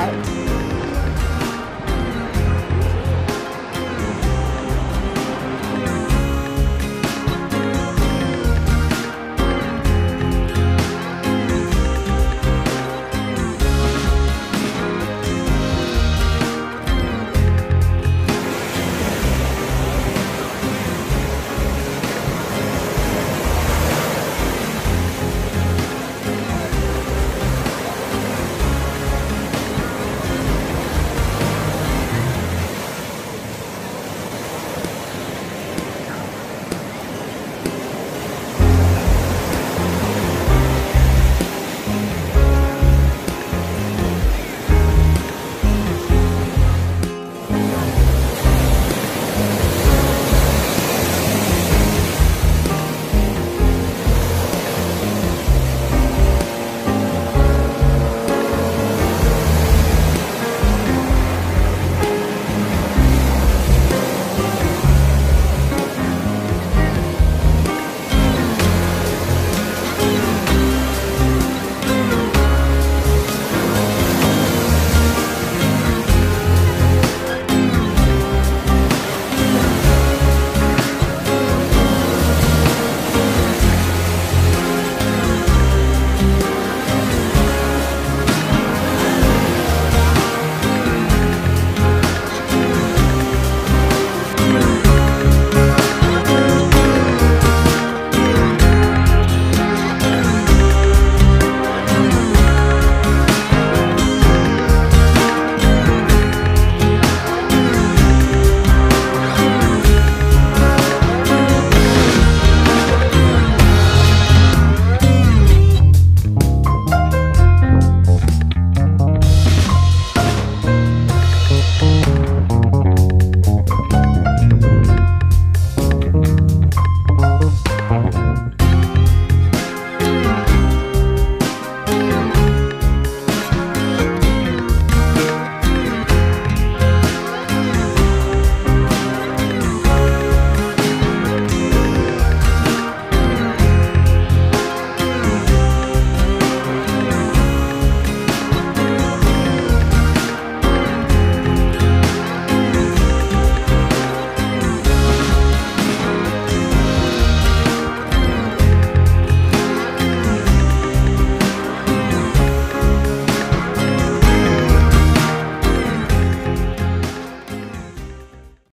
out.